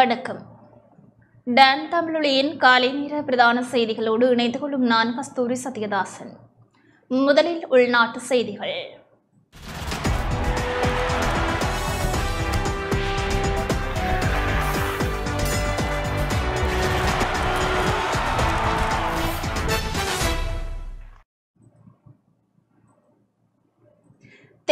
வணக்கம். டான் தமிழொலியின் காலை நேர பிரதான செய்திகளோடு இணைந்து கொள்ளும் நான் கஸ்தூரி சத்யதாசன். முதலில் உள்நாட்டு செய்திகள்.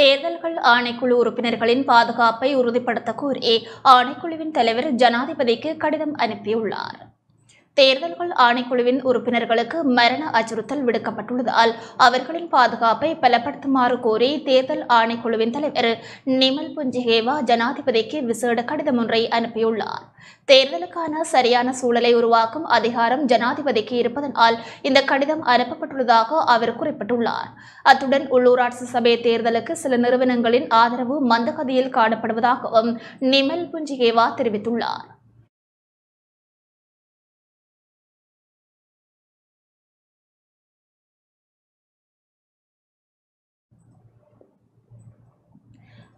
தேர்தல்கள் ஆணைக்குழு உறுப்பினர்களின் பாதுகாப்பை உறுதிப்படுத்த கோரி ஆணைக்குழுவின் தலைவர் ஜனாதிபதிக்கு கடிதம் அனுப்பியுள்ளார். தேர்தல்கள் ஆணைக்குழுவின் உறுப்பினர்களுக்கு மரண அச்சுறுத்தல் விடுக்கப்பட்டுள்ளதால் அவர்களின் பாதுகாப்பை பலப்படுத்துமாறு கோரி தேர்தல் ஆணைக்குழுவின் தலைவர் நிமல் புஞ்சிகேவா ஜனாதிபதிக்கு விசேட கடிதம் ஒன்றை அனுப்பியுள்ளார். தேர்தலுக்கான சரியான சூழலை உருவாக்கும் அதிகாரம் ஜனாதிபதிக்கு இருப்பதனால் இந்த கடிதம் அனுப்பப்பட்டுள்ளதாக அவர் குறிப்பிட்டுள்ளார். அத்துடன் உள்ளூராட்சி சபை தேர்தலுக்கு சில நிறுவனங்களின் ஆதரவு மந்தகதியில் காணப்படுவதாகவும் நிமல் புஞ்சிகேவா தெரிவித்துள்ளார்.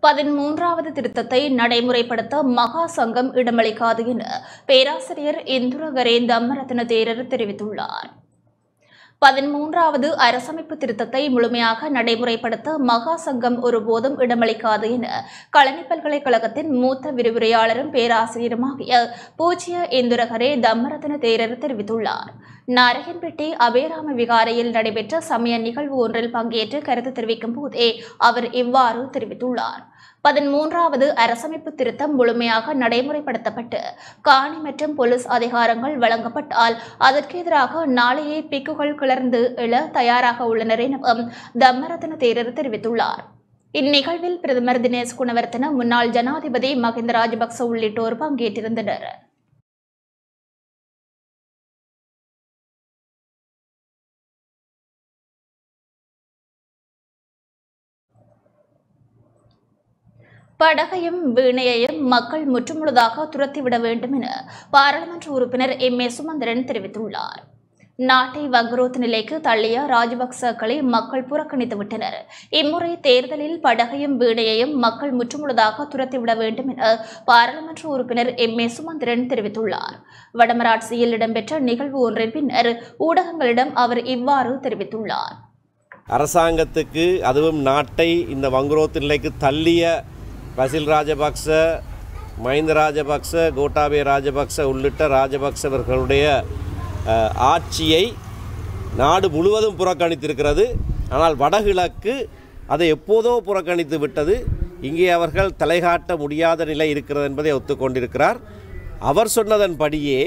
பதிமூன்றாவது திருத்தத்தை நடைமுறைப்படுத்த மகா சங்கம் இடமளிக்காது என பேராசிரியர் இந்துரகரே தம்மரத்ன தேரர் தெரிவித்துள்ளார். பதிமூன்றாவது அரசமைப்பு திருத்தத்தை முழுமையாக நடைமுறைப்படுத்த மகா சங்கம் ஒருபோதும் இடமளிக்காது என கழனி பல்கலைக்கழகத்தின் மூத்த விரிவுரையாளரும் பேராசிரியருமாகிய பூஜ்ய இந்துரகரே தம்மரத்ன தேரர் தெரிவித்துள்ளார். நாரகன்பேட்டை அபேராம விகாரையில் நடைபெற்ற சமய நிகழ்வு ஒன்றில் பங்கேற்று கருத்து தெரிவிக்கும் போதே அவர் இவ்வாறு தெரிவித்துள்ளார். பதிமூன்றாவது அரசமைப்பு திருத்தம் முழுமையாக நடைமுறைப்படுத்தப்பட்டு காணி மற்றும் போலீஸ் அதிகாரங்கள் வழங்கப்பட்டால் அதற்கு எதிராக நாளையே பிக்குகள் கிளர்ந்து எழ தயாராக உள்ளனர் எனவும் தம்மரத்ன தேரர் தெரிவித்துள்ளார். இந்நிகழ்வில் பிரதமர் தினேஷ் குணவர்த்தன முன்னாள் ஜனாதிபதி மஹிந்த ராஜபக்ச உள்ளிட்டோர் பங்கேற்றிருந்தனர். படகையும் வீணையையும் மக்கள் முற்றுமுழுதாக துரத்திவிட வேண்டும் என பாராளுமன்ற உறுப்பினர் எம். ஏ. சுமந்திரன் தெரிவித்துள்ளார். நாட்டை வங்குரோத் நிலைக்கு தள்ளிய ராஜபக்சக்களை மக்கள் புறக்கணித்து விட்டனர். இம்முறை தேர்தலில் படகையும் வீணையையும் மக்கள் முற்றுமுழுதாக துரத்திவிட வேண்டும் என பாராளுமன்ற உறுப்பினர் எம். ஏ. சுமந்திரன் தெரிவித்துள்ளார். வடமராட்சியில் இடம்பெற்ற நிகழ்வு ஒன்றின் பின்னர் ஊடகங்களிடம் அவர் இவ்வாறு தெரிவித்துள்ளார். அரசாங்கத்துக்கு அதுவும் நாட்டை இந்த வங்குரோத்து நிலைக்கு தள்ளிய பசில் ராஜபக்ச மஹிந்த ராஜபக்ச கோட்டாபய ராஜபக்ச உள்ளிட்ட ராஜபக்சவர்களுடைய ஆட்சியை நாடு முழுவதும் புறக்கணித்திருக்கிறது. ஆனால் வடகிழக்கு அதை எப்போதோ புறக்கணித்து விட்டது. இங்கே அவர்கள் தலைகாட்ட முடியாத நிலை இருக்கிறது என்பதை ஒத்துக்கொண்டிருக்கிறார். அவர் சொன்னதன்படியே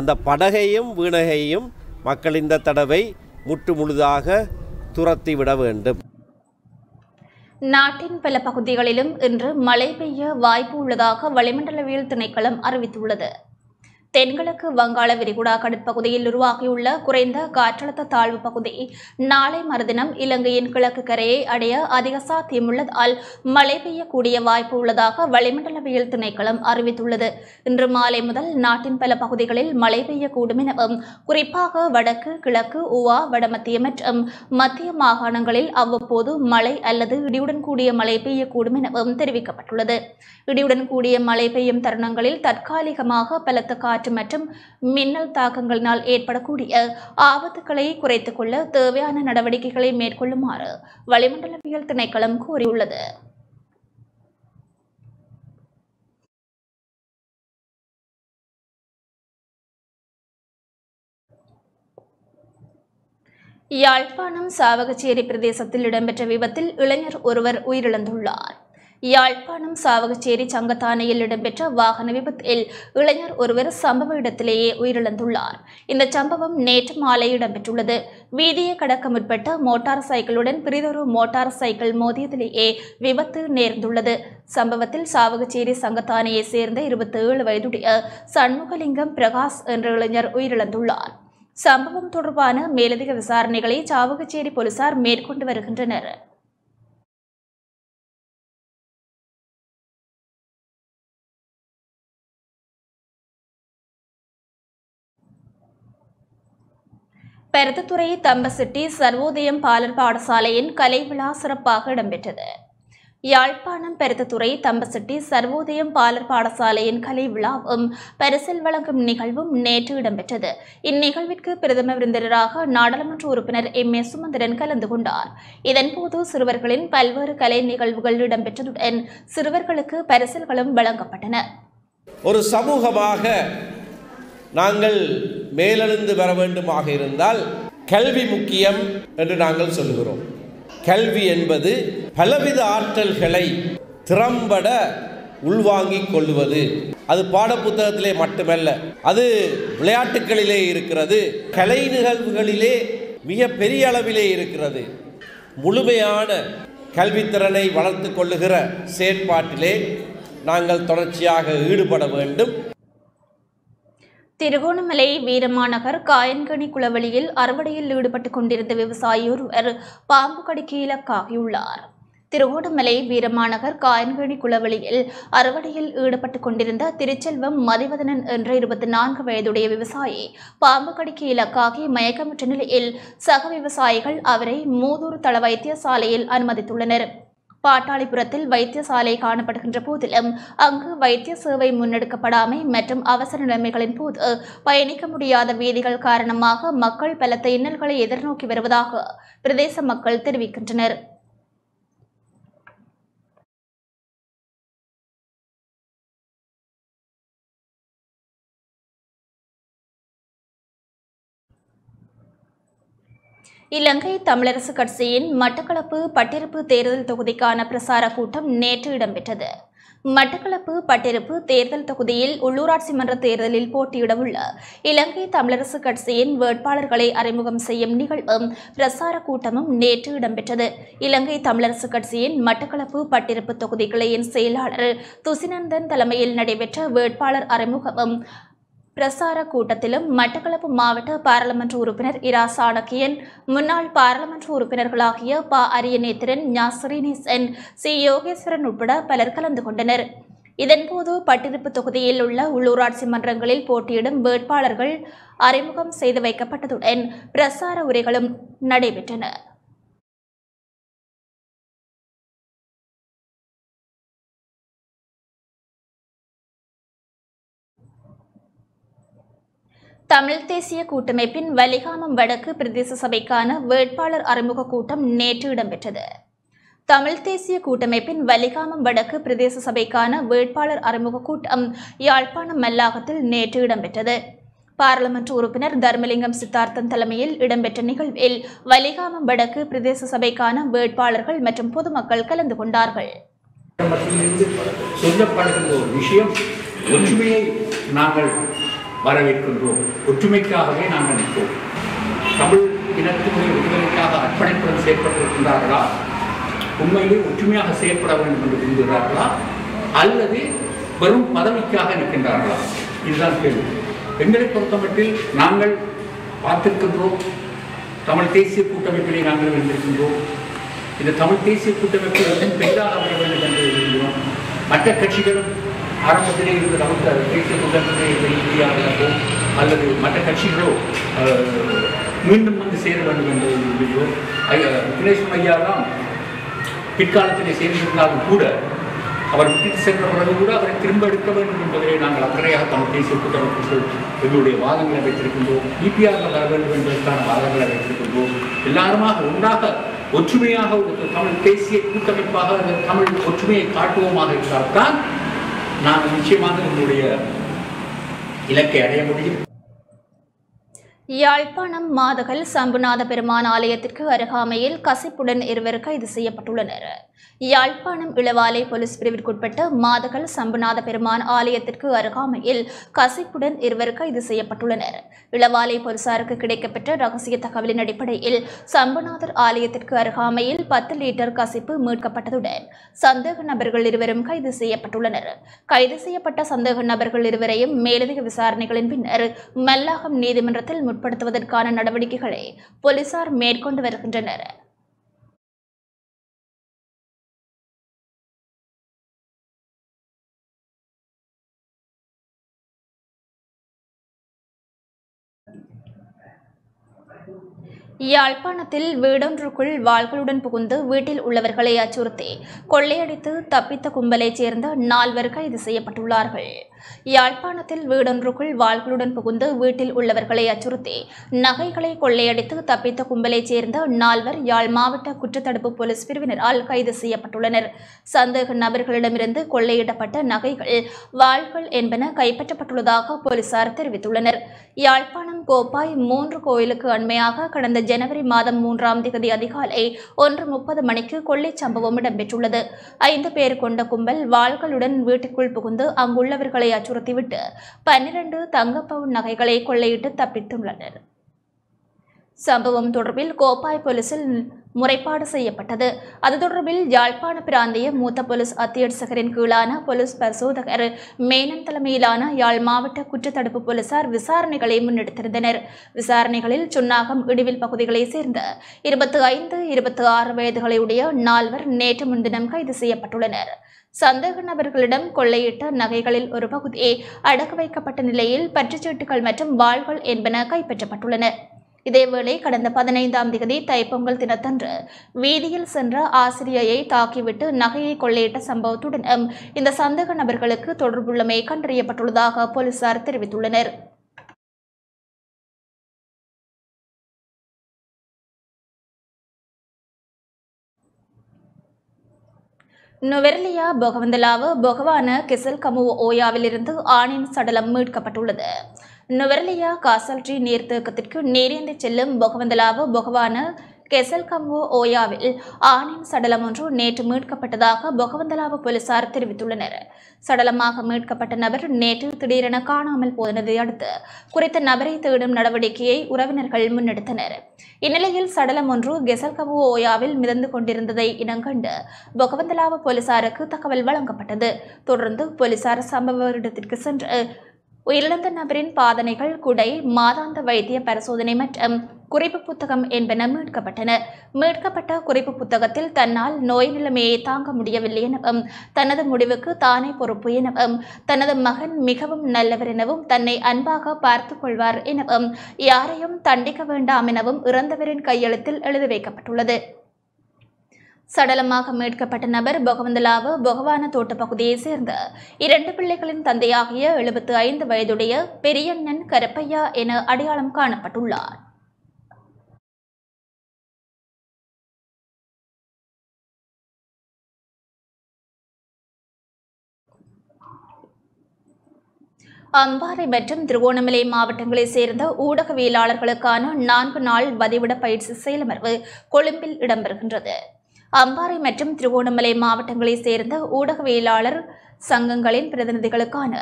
அந்த படகையும் வீணகையும் மக்கள் இந்த தடவை முற்று முழுதாக துரத்தி விட வேண்டும். நாட்டின் பல பகுதிகளிலும் இன்று மழை பெய்ய வாய்ப்பு உள்ளதாக வளிமண்டலவியல் திணைக்களம் அறிவித்துள்ளது. தென்கிழக்கு வங்காள விரிகுடா கடற்பகுதியில் உருவாகியுள்ள குறைந்த காற்றழுத்த தாழ்வு பகுதி. நாளை மறுதினம் இலங்கையின் கிழக்கு கரையை அடைய அதிக சாத்தியமுள்ளதால் மழை பெய்யக்கூடிய வாய்ப்பு உள்ளதாக வளிமண்டலவியல் திணைக்களம் அறிவித்துள்ளது. இன்று மாலை முதல் நாட்டின் பல பகுதிகளில் மழை பெய்யக்கூடும் எனவும் குறிப்பாக வடக்கு கிழக்கு உவா வடமத்திய மற்றும் மத்திய மாகாணங்களில் அவ்வப்போது மழை அல்லது இடியுடன் கூடிய மழை பெய்யக்கூடும் எனவும் தெரிவிக்கப்பட்டுள்ளது. இடியுடன் கூடிய மழை பெய்யும் தருணங்களில் தற்காலிகமாக பலத்த காற்று மற்றும் மின்னல் தாக்கங்களினால் ஏற்படக்கூடிய ஆபத்துக்களை குறைத்துக் கொள்ள தேவையான நடவடிக்கைகளை மேற்கொள்ளுமாறு வளிமண்டலவியல் திணைக்களம் கூறியுள்ளது. யாழ்ப்பாணம் சாவகச்சேரி பிரதேசத்தில் இடம்பெற்ற விபத்தில் இளைஞர் ஒருவர் உயிரிழந்துள்ளார். யாழ்ப்பாணம் சாவகச்சேரி சங்கத்தானையில் இடம்பெற்ற வாகன விபத்தில் இளைஞர் ஒருவர் சம்பவ இடத்திலேயே உயிரிழந்துள்ளார். இந்த சம்பவம் நேற்று மாலை இடம்பெற்றுள்ளது. வீதியை கடக்க முற்பட்ட மோட்டார் சைக்கிளுடன் பிரிதொரு மோட்டார் சைக்கிள் மோதியதிலேயே விபத்து நேர்ந்துள்ளது. சம்பவத்தில் சாவகச்சேரி சங்கத்தானையை சேர்ந்த இருபத்தி ஏழு வயதுடைய சண்முகலிங்கம் பிரகாஷ் என்ற இளைஞர் உயிரிழந்துள்ளார். சம்பவம் தொடர்பான மேலதிக விசாரணைகளை சாவகச்சேரி போலீசார் மேற்கொண்டு வருகின்றனர். பருத்தித்துறை தம்பசிட்டி சர்வோதயம் பாலர் பாடசாலையின் கலை விழா சிறப்பாக இடம்பெற்றது. யாழ்ப்பாணம் பெருத்தத்துறை தம்பசெட்டி சர்வோதயம் பாலர் பாடசாலையின் கலை விழாவும் பரிசில் வழங்கும் நிகழ்வும் நேற்று இடம்பெற்றது. இந்நிகழ்விற்கு பிரதம விருந்தினராக நாடாளுமன்ற உறுப்பினர் எம். ஏ. சுமந்திரன் கலந்து கொண்டார். இதன்போது சிறுவர்களின் பல்வேறு கலை நிகழ்வுகள் இடம்பெற்றதுடன் சிறுவர்களுக்கு பரிசில்களும் வழங்கப்பட்டன. ஒரு சமூகமாக நாங்கள் மேலெழுந்து வர வேண்டுமாக இருந்தால் கல்வி முக்கியம் என்று நாங்கள் சொல்லுகிறோம். கல்வி என்பது பலவித ஆற்றல்களை திறம்பட உள்வாங்கிக் கொள்வது. அது பாடப்புத்தகத்திலே மட்டுமல்ல அது விளையாட்டுகளிலே இருக்கிறது கலை நிகழ்வுகளிலே மிக பெரிய அளவிலே இருக்கிறது. முழுமையான கல்வித்திறனை வளர்த்து கொள்ளுகிற செயற்பாட்டிலே நாங்கள் தொடர்ச்சியாக ஈடுபட வேண்டும். திருகோணமலை வீரமாநகர் காயன்கனி குளவழியில் அறுவடையில் ஈடுபட்டு கொண்டிருந்த விவசாயி ஒருவர் பாம்பு கடிக்கு இலக்காகியுள்ளார் திருகோணமலை வீரமாநகர் காயன்கனி குளவழியில் அறுவடையில் ஈடுபட்டு கொண்டிருந்த திருச்செல்வம் மதிவதனன் என்ற இருபத்தி நான்கு வயதுடைய விவசாயி பாம்பு கடிக்கு இலக்காகி மயக்கமற்ற நிலையில் சக விவசாயிகள் அவரை மூதூர் தள வைத்தியசாலையில் அனுமதித்துள்ளனர். பாட்டாளிபுரத்தில் வைத்தியசாலை காணப்படுகின்ற போதிலும் அங்கு வைத்திய சேவை முன்னெடுக்கப்படாமை மற்றும் அவசர நிலைமைகளின் போது பயணிக்க முடியாத வீதிகள் காரணமாக மக்கள் பலத்த இன்னல்களை எதிர்நோக்கி வருவதாக பிரதேச மக்கள் தெரிவிக்கின்றனர். இலங்கை தமிழரசு கட்சியின் மட்டக்களப்பு பட்டிருப்பு தேர்தல் தொகுதிக்கான பிரசார கூட்டம் நேற்று இடம்பெற்றது. மட்டக்களப்பு பட்டிருப்பு தேர்தல் தொகுதியில் உள்ளூராட்சி மன்ற தேர்தலில் போட்டியிடவுள்ள இலங்கை தமிழரசு கட்சியின் வேட்பாளர்களை அறிமுகம் செய்யும் நிகழ்வும் பிரசார கூட்டமும் நேற்று இடம்பெற்றது. இலங்கை தமிழரசு கட்சியின் மட்டக்களப்பு பட்டிருப்பு தொகுதி கிளையின் செயலாளர் துசிநந்தன் தலைமையில் நடைபெற்ற வேட்பாளர் அறிமுகமும் பிரசார கூட்டத்திலும் மட்டக்களப்பு மாவட்ட பாராளுமன்ற உறுப்பினர் இரா சாணக்கியன் முன்னாள் பாராளுமன்ற உறுப்பினர்களாகிய ப அரியநேத்திரன் ஞா என் சி யோகேஸ்வரன் உட்பட பலர் கலந்து கொண்டனர். இதன்போது பட்டிருப்பு தொகுதியில் உள்ள உள்ளூராட்சி மன்றங்களில் போட்டியிடும் வேட்பாளர்கள் அறிமுகம் செய்து வைக்கப்பட்டதுடன் பிரசார உரைகளும் நடைபெற்றன. தமிழ் தேசிய கூட்டமைப்பின் வலிகாமம் வடக்கு பிரதேச சபைக்கான வேட்பாளர் அறிமுக கூட்டம் நேற்று இடம்பெற்றது. தமிழ் தேசிய கூட்டமைப்பின் வலிகாமம் வடக்கு பிரதேச சபைக்கான வேட்பாளர் அறிமுக கூட்டம் யாழ்ப்பாணம் மல்லாகத்தில் நேற்று இடம்பெற்றது. பாராளுமன்ற உறுப்பினர் தர்மலிங்கம் சித்தார்த்தன் தலைமையில் இடம்பெற்ற நிகழ்வில் வலிகாமம் வடக்கு பிரதேச சபைக்கான வேட்பாளர்கள் மற்றும் பொதுமக்கள் கலந்து கொண்டார்கள். சொல்லப்படுகின்ற ஒரு விஷயம் ஒற்றுமையை நாங்கள் வரவேற்கின்றோம். ஒற்றுமைக்காகவே நாங்கள் நிற்போம் தமிழ் இனத்தினுடைய விடுதலைக்காக அர்ப்பணிப்புடன் செயற்பட்டிருக்கின்றார்களா? உண்மையிலே ஒற்றுமையாக செயற்பட வேண்டும் என்று விரும்புகிறார்களா? அல்லது வெறும் பதவிக்காக நிற்கின்றார்களா? இதுதான் கேள்வி. எங்களை பொறுத்தமட்டில் நாங்கள் பார்த்திருக்கின்றோம். தமிழ் தேசிய கூட்டமைப்பிலே நாங்கள் இருந்திருக்கின்றோம். இந்த தமிழ் தேசிய கூட்டமைப்பு இன்னும் பெரிதாக அமைய வேண்டும் என்று விரும்புகிறோம். மற்ற கட்சிகளும் ஆரம்பத்திலே இருந்த தமிழ் தேசிய கூட்டமைப்பிலே இருந்த இந்தியாவிலோ அல்லது மற்ற கட்சிகளோ மீண்டும் வந்து சேர வேண்டும் என்று விரும்புகிறோம் ஐயா, தினேசன் ஐயா தான் பிற்காலத்திலே சேர்ந்திருந்தாலும் கூட அவர் விட்டு சென்ற பிறகு கூட அவரை திரும்ப எடுக்க வேண்டும் என்பதை நாங்கள் அக்கறையாக தமிழ் தேசிய கூட்டமைப்புகள் எங்களுடைய வாதங்களை வைத்திருக்கின்றோம் இபிஆரில் வர வேண்டும் என்பதற்கான வாதங்களை வைத்திருக்கின்றோம். எல்லாருமாக ஒன்றாக ஒற்றுமையாக ஒரு தமிழ் தேசிய கூட்டமைப்பாக அந்த தமிழ் ஒற்றுமையை காட்டுவோமாக இருந்தால்தான் நாங்கள் நிச்சயமாக உங்களுடைய இலக்கை அடைய முடியும். யாழ்ப்பாணம் மாதகல் சம்புநாத பெருமான் ஆலயத்திற்கு அருகாமையில் கசிப்புடன் இருவர் கைது செய்யப்பட்டுள்ளனர். யாழ்ப்பாணம் இளவாலை போலீஸ் பிரிவிற்குட்பட்ட மாதகல் சம்புநாத பெருமான் ஆலயத்திற்கு அருகாமையில் கசிப்புடன் இருவர் கைது செய்யப்பட்டுள்ளனர். இளவாலை போலீசாருக்கு கிடைக்கப்பெற்ற ரகசிய தகவலின் அடிப்படையில் சம்புநாதர் ஆலயத்திற்கு அருகாமையில் பத்து லிட்டர் கசிப்பு மீட்கப்பட்டதுடன் சந்தேக நபர்கள் இருவரும் கைது செய்யப்பட்டுள்ளனர். கைது செய்யப்பட்ட சந்தேக நபர்கள் இருவரையும் மேலதிக விசாரணைகளின் பின்னர் மல்லாகம் நீதிமன்றத்தில் முற்படுத்துவதற்கான நடவடிக்கைகளை போலீசார் மேற்கொண்டு வருகின்றனர். யாழ்ப்பாணத்தில் வீடொன்றுக்குள் வாள்களுடன் புகுந்து வீட்டில் உள்ளவர்களை அச்சுறுத்தி கொள்ளையடித்து தப்பித்த கும்பலைச் சேர்ந்த நால்வர் கைது செய்யப்பட்டுள்ளார்கள். யாழ்ப்பாணத்தில் வீடொன்றுக்குள் வாள்களுடன் புகுந்து வீட்டில் உள்ளவர்களை அச்சுறுத்தி நகைகளை கொள்ளையடித்து தப்பித்த கும்பலைச் சேர்ந்த நால்வர் யாழ் மாவட்ட குற்றத்தடுப்பு போலீஸ் பிரிவினரால் கைது செய்யப்பட்டுள்ளனர். சந்தேக நபர்களிடமிருந்து கொள்ளையிடப்பட்ட நகைகள் வாள்கள் என்பன கைப்பற்றப்பட்டுள்ளதாக போலீசார் தெரிவித்துள்ளனர். யாழ்ப்பாணம் கோப்பாய் மூன்று கோயிலுக்கு அண்மையாக கடந்த ஜனவரி மாதம் மூன்றாம் தேதி அதிகாலை ஒன்று முப்பது மணிக்கு கொள்ளைச் சம்பவம் இடம்பெற்றுள்ளது. ஐந்து பேர் கொண்ட கும்பல் வாள்களுடன் வீட்டுக்குள் புகுந்து அங்குள்ளவர்களை அச்சுறுத்திவிட்டு பன்னிரண்டு தங்கப்பவுன் நகைகளை கொள்ளையிட்டு தப்பித்துள்ளனர். சம்பவம் தொடர்பில் கோப்பாய் போலீசில் முறைப்பாடு செய்யப்பட்டது. அது தொடர்பில் யாழ்ப்பாண பிராந்திய மூத்த போலீஸ் அத்தியட்சகரின் கீழான போலீஸ் பரிசோதகர் மேனன் தலைமையிலான யாழ் மாவட்ட குற்றத்தடுப்பு போலீசார் விசாரணைகளை முன்னெடுத்திருந்தனர். விசாரணைகளில் சுன்னாகம் இடிவில் பகுதிகளைச் சேர்ந்த இருபத்தி ஐந்து இருபத்தி ஆறு வயதுகளையுடைய நால்வர் நேற்று முன்தினம் கைது செய்யப்பட்டுள்ளனர். சந்தேக நபர்களிடம் கொள்ளையிட்ட நகைகளில் ஒரு பகுதியை அடக்கு வைக்கப்பட்ட நிலையில் பற்றுச்சீட்டுகள் மற்றும் வாள்கள் என்பன கைப்பற்றப்பட்டுள்ளன. இதேவேளை கடந்த பதினைந்தாம் தேதி தைப்பொங்கல் தினத்தன்று வீதியில் சென்ற ஆசிரியையை தாக்கிவிட்டு நகையை கொள்ளையிட்ட சம்பவத்துடன் இந்த சந்தேக நபர்களுக்கு தொடர்புள்ளமை கண்டறியப்பட்டுள்ளதாக போலீசார் தெரிவித்துள்ளனர். நுவெர்லியா பொகவந்தலாவு பொகவான கிசல் கமுவ ஓயாவிலிருந்து ஆணின் சடலம் மீட்கப்பட்டுள்ளது. நுவெர்லியா காசல்ட்ரி நீர்த்தேக்கத்திற்கு நேரேந்து செல்லும் பொகவந்தலாவு பொகவான கெசல்கம்பு ஓயாவில் ஆணின் சடலம் ஒன்று நேற்று மீட்கப்பட்டதாக பொகவந்தலாவு போலீசார் தெரிவித்துள்ளனர். சடலமாக மீட்கப்பட்ட நபர் நேற்று திடீரென காணாமல் போனதை அடுத்து குறித்த நபரை தேடும் நடவடிக்கையை உறவினர்கள் முன்னெடுத்தனர். இந்நிலையில் சடலம் ஒன்று கெசல்கபு ஓயாவில் மிதந்து கொண்டிருந்ததை இனங்கண்டு பொகவந்தலாவு போலீசாருக்கு தகவல் வழங்கப்பட்டது. தொடர்ந்து போலீசார் சம்பவ இடத்திற்கு சென்று உயிரிழந்த நபரின் பாதனைகள் குடை மாதாந்த வைத்திய பரிசோதனை மற்றும் குறிப்பு புத்தகம் என்பன மீட்கப்பட்டன. மீட்கப்பட்ட குறிப்பு புத்தகத்தில் தன்னால் நோய் நிலைமையை தாங்க முடியவில்லை எனவும் தனது முடிவுக்கு தானே பொறுப்பு எனவும் தனது மகன் மிகவும் நல்லவர் எனவும் தன்னை அன்பாக பார்த்துக் கொள்வார் எனவும் யாரையும் தண்டிக்க வேண்டாம் எனவும் இறந்தவரின் கையெழுத்தில் எழுதி வைக்கப்பட்டுள்ளது. சடலமாக மீட்கப்பட்ட நபர் பொகவந்தலாவு பொகவான தோட்ட பகுதியைச் சேர்ந்த இரண்டு பிள்ளைகளின் தந்தையாகிய எழுபத்து ஐந்து வயதுடைய பெரியண்ணன் கரப்பையா என அடையாளம் காணப்பட்டுள்ளார். அம்பாறை மற்றும் திருகோணமலை மாவட்டங்களைச் சேர்ந்த ஊடகவியலாளர்களுக்கான நான்கு நாள் பதிவிட பயிற்சி செயலமர்வு கொழும்பில் இடம்பெறுகின்றது. அம்பாறை மற்றும் திருகோணமலை மாவட்டங்களைச் சேர்ந்த ஊடகவியலாளர் சங்கங்களின் பிரதிநிதிகளுக்கான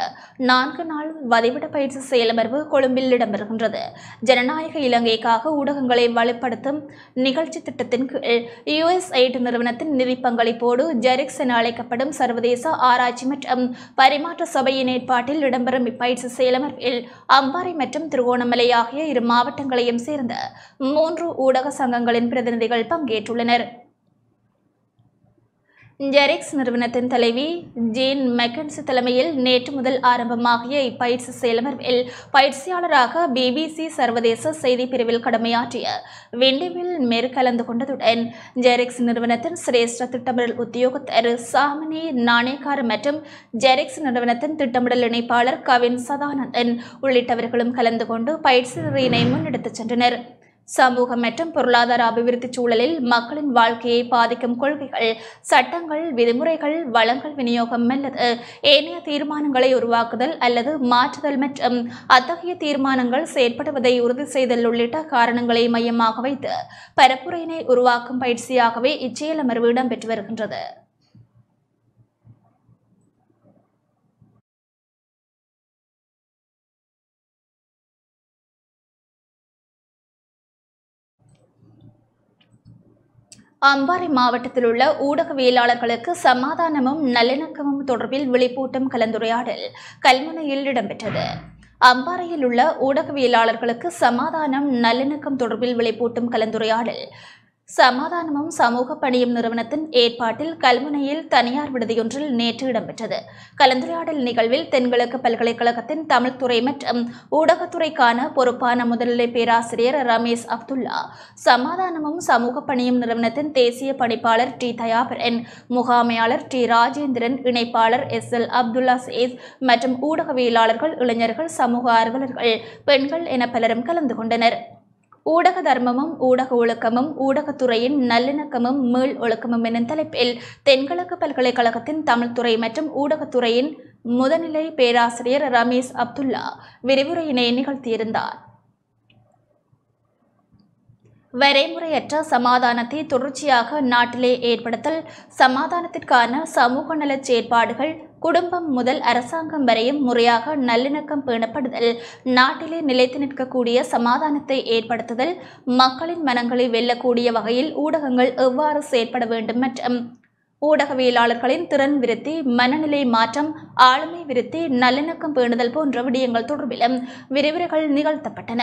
நான்கு நாள் வதிவிட பயிற்சி செயலமர்வு கொழும்பில் இடம்பெறுகின்றது. ஜனநாயக இலங்கைக்காக ஊடகங்களை வலுப்படுத்தும் நிகழ்ச்சி திட்டத்தின் கீழ் யுஎஸ்ஐடி நிறுவனத்தின் நிதி பங்களிப்போடு ஜெரிக்ஸ் என அழைக்கப்படும் சர்வதேச ஆராய்ச்சி மற்றும் பரிமாற்ற சபையின் ஏற்பாட்டில் இடம்பெறும் இப்பயிற்சி செயலமர்வில் அம்பாறை மற்றும் திருகோணமலை ஆகிய இரு மாவட்டங்களையும் சேர்ந்த மூன்று ஊடக சங்கங்களின் பிரதிநிதிகள் பங்கேற்றுள்ளனர். ஜெரிக்ஸ் நிறுவனத்தின் தலைவி ஜீன் மெக்கன்ஸ் தலைமையில் நேற்று முதல் ஆரம்பமாகிய இப்பயிற்சி செயலமர்வில் பயிற்சியாளராக பிபிசி சர்வதேச செய்தி பிரிவில் கடமையாற்றிய விண்டிவில் மேற் கலந்து கொண்டதுடன் ஜெரிக்ஸ் நிறுவனத்தின் சிரேஷ்ட திட்டமிடல் உத்தியோகத்தர் சாமினி நாணேக்கார் மற்றும் ஜெரிக்ஸ் நிறுவனத்தின் திட்டமிடல் இணைப்பாளர் கவின் சதானந்தன் உள்ளிட்டவர்களும் கலந்து கொண்டு பயிற்சி முன்னெடுத்துச் சென்றனர். சமூக மற்றும் பொருளாதார அபிவிருத்தி சூழலில் மக்களின் வாழ்க்கையை பாதிக்கும் கொள்கைகள் சட்டங்கள் விதிமுறைகள் வளங்கள் விநியோகம் அல்லது ஏனைய தீர்மானங்களை உருவாக்குதல் அல்லது மாற்றுதல் மற்றும் அத்தகைய தீர்மானங்கள் செயற்படுவதை உறுதி செய்தல் உள்ளிட்ட காரணங்களை மையமாக வைத்து பரப்புரையினை உருவாக்கும் பயிற்சியாகவே இச்செயலமர்வு இடம்பெற்று வருகின்றது. அம்பாறை மாவட்டத்தில் உள்ள ஊடகவியலாளர்களுக்கு சமாதானமும் நல்லிணக்கமும் தொடர்பில் விழிப்பூட்டும் கலந்துரையாடல் கல்முனையில் இடம்பெற்றது. அம்பாறையில் உள்ள ஊடகவியலாளர்களுக்கு சமாதானம் நல்லிணக்கம் தொடர்பில் விழிப்பூட்டும் கலந்துரையாடல் சமாதானமும் சமூக பணியும் நிறுவனத்தின் ஏற்பாட்டில் கல்முனையில் தனியார் விடுதியொன்றில் நேற்று இடம்பெற்றது. கலந்துரையாடல் நிகழ்வில் தென்கிழக்கு பல்கலைக்கழகத்தின் தமிழ்துறை மற்றும் ஊடகத்துறைக்கான பொறுப்பான முதல்நிலை பேராசிரியர் ரமேஷ் அப்துல்லா சமாதானமும் சமூக பணியும் நிறுவனத்தின் தேசிய பணிப்பாளர் டி தயாபரன் முகாமையாளர் டி ராஜேந்திரன் இணைப்பாளர் எஸ் எல் அப்துல்லா சேஸ் மற்றும் ஊடகவியலாளர்கள் இளைஞர்கள் சமூக ஆர்வலர்கள் பெண்கள் என பலரும் கலந்து கொண்டனர். ஊடக தர்மமும் ஊடக ஒழுக்கமும் ஊடகத்துறையின் நல்லிணக்கமும் மீள் ஒழுக்கமும் எனும் தலைப்பில் தென்கிழக்கு பல்கலைக்கழகத்தின் தமிழ்துறை மற்றும் ஊடகத்துறையின் முதநிலை பேராசிரியர் ரமேஷ் அப்துல்லா விரிவுரையினை நிகழ்த்தியிருந்தார். வரைமுறையற்ற சமாதானத்தை தொடர்ச்சியாக நாட்டிலே ஏற்படுத்தல் சமாதானத்திற்கான சமூக நலச் செயற்பாடுகள் குடும்பம் முதல் அரசாங்கம் வரையும் முறையாக நல்லிணக்கம் பேணப்படுதல் நாட்டிலே நிலைத்து நிற்கக்கூடிய சமாதானத்தை ஏற்படுத்துதல் மக்களின் மனங்களை வெல்லக்கூடிய வகையில் ஊடகங்கள் எவ்வாறு செயற்பட வேண்டும் மற்றும் ஊடகவியலாளர்களின் திறன் விருத்தி மனநிலை மாற்றம் ஆளுமை விருத்தி நல்லிணக்கம் பேணுதல் போன்ற விடயங்கள் தொடர்பிலும் விரிவுரைகள் நிகழ்த்தப்பட்டன.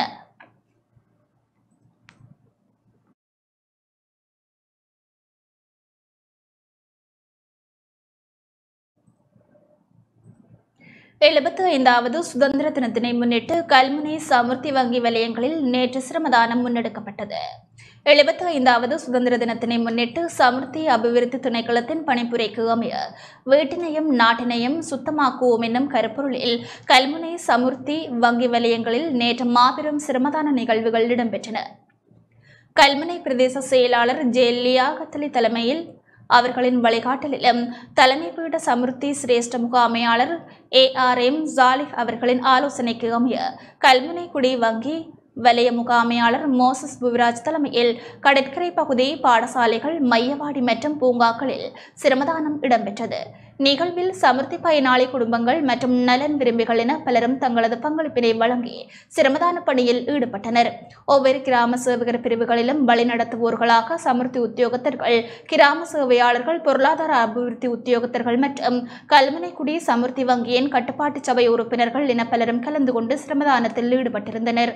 எழுபத்தி ஐந்தாவது சுதந்திர தினத்தினை முன்னிட்டு கல்முனை சமுர்த்தி வங்கி வலயங்களில் நேற்று சிரமதானம் முன்னெடுக்கப்பட்டது. எழுபத்தி ஐந்தாவது சுதந்திர தினத்தினை முன்னிட்டு சமுர்த்தி அபிவிருத்தி திணைக்களத்தின் பணிப்புரைக்கு அமைய வீட்டினையும் நாட்டினையும் சுத்தமாக்குவோம் என்னும் கருப்பொருளில் கல்முனை சமுர்த்தி வங்கி வலயங்களில் நேற்று மாபெரும் சிரமதான நிகழ்வுகள் இடம்பெற்றன. கல்முனை பிரதேச செயலாளர் ஜெல்லியா கத்தலி தலைமையில் அவர்களின் வழிகாட்டலிலும் தலைமை பீட சமிருத்தி சிரேஷ்ட முகாமையாளர் ஏ ஆர் எம் ஜாலிஹ் அவர்களின் ஆலோசனைக்கு அமைய கல்முனை குடி வங்கி வலய முகாமையாளர் மோசஸ் புவிராஜ் தலைமையில் கடற்கரை பகுதி பாடசாலைகள் மையவாடி மற்றும் பூங்காக்களில் சிரமதானம் இடம்பெற்றது. நிகழ்வில் சமுர்த்தி பயனாளி குடும்பங்கள் மற்றும் நலன் விரும்பிகள் என பலரும் தங்களது பங்களிப்பினை வழங்கி சிரமதான பணியில் ஈடுபட்டனர். ஒவ்வொரு கிராம சேவகர் பிரிவுகளிலும் வழிநடத்துவோர்களாக சமுர்த்தி உத்தியோகத்தர்கள் கிராம சேவையாளர்கள் பொருளாதார அபிவிருத்தி உத்தியோகத்தர்கள் மற்றும் கல்மனைக்குடி சமுர்த்தி வங்கியின் கட்டுப்பாட்டு சபை உறுப்பினர்கள் என பலரும் கலந்து கொண்டு சிரமதானத்தில் ஈடுபட்டிருந்தனர்.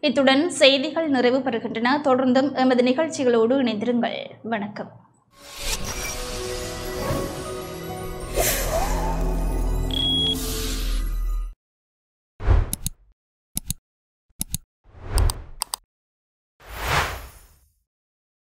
இத்துடன் செய்திகள் நிறைவு பெறுகின்றன தொடர்ந்தும் எமது நிகழ்ச்சிகளோடு இணைந்திருங்கள். வணக்கம்.